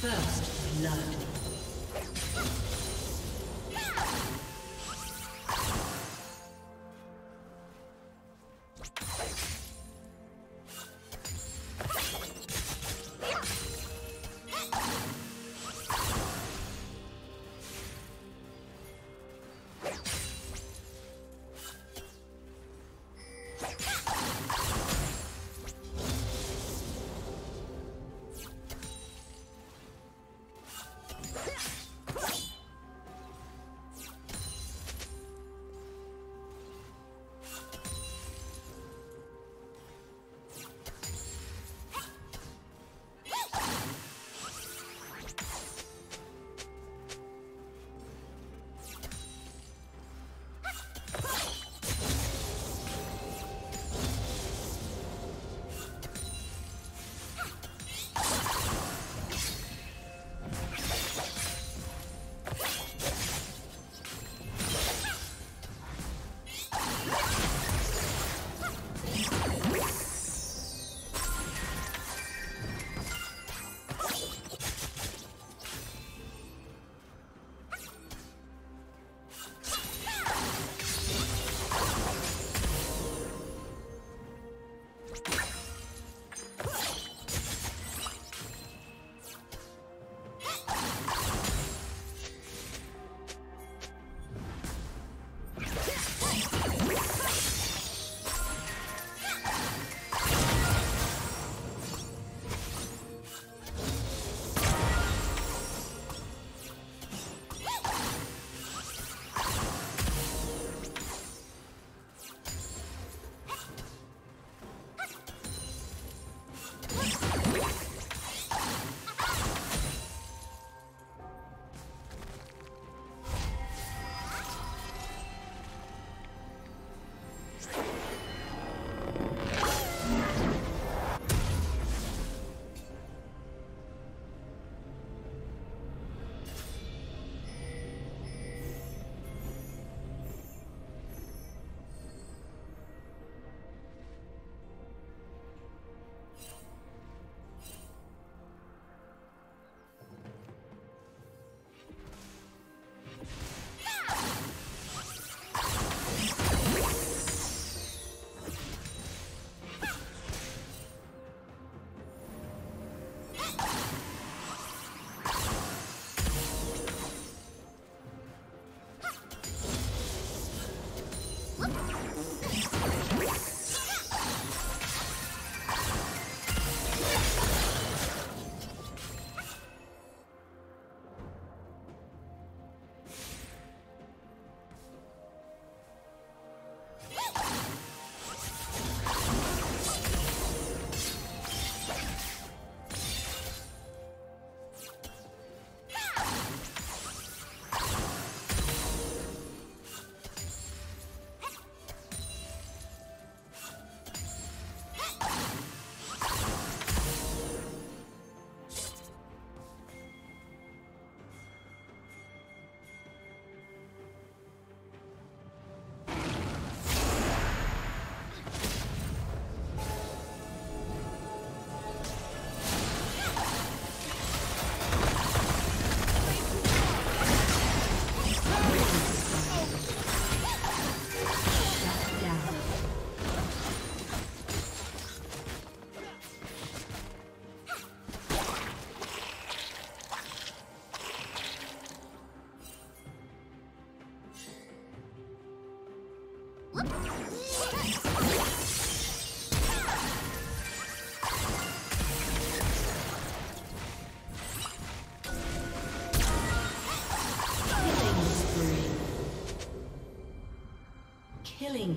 First blood.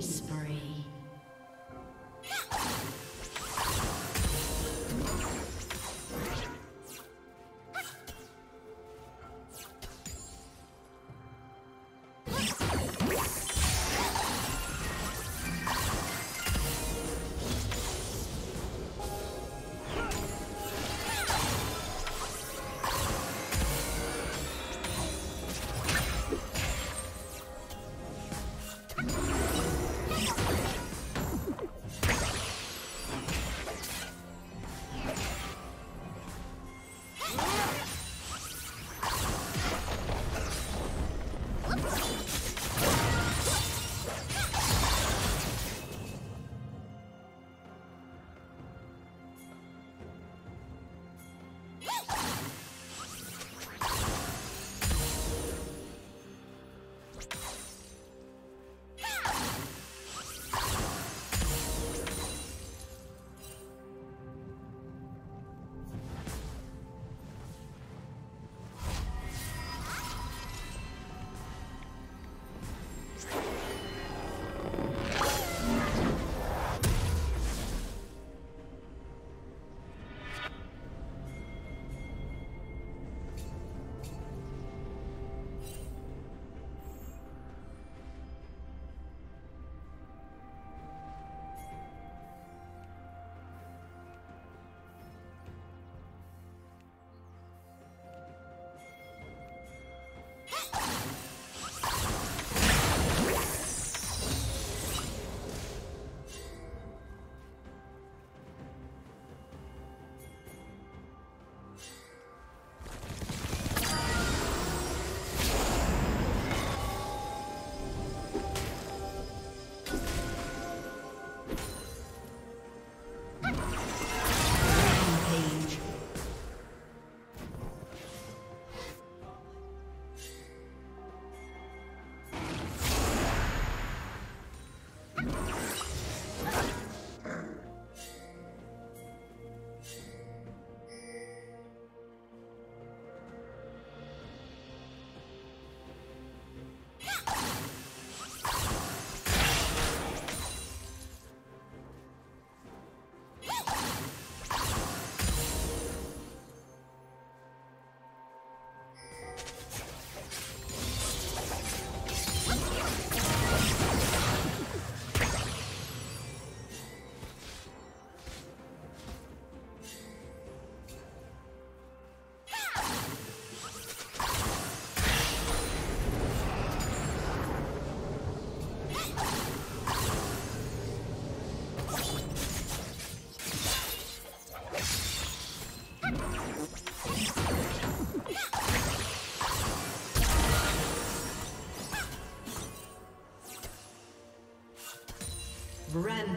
Spree.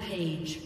Rampage.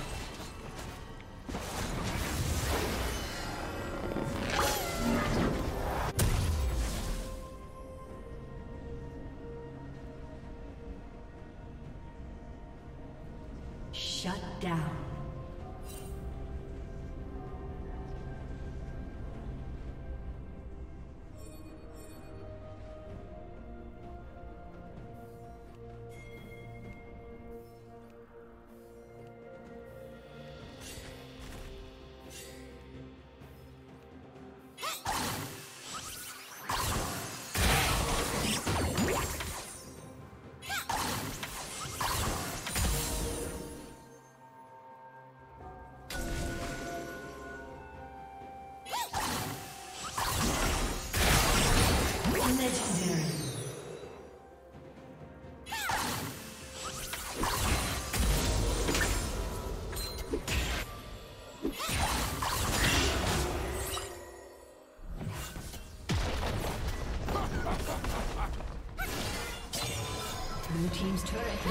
turret.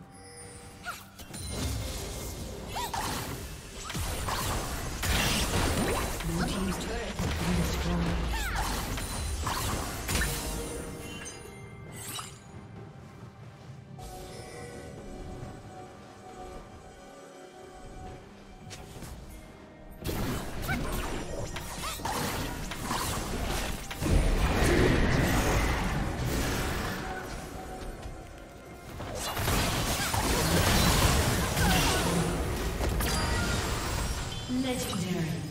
Legendary.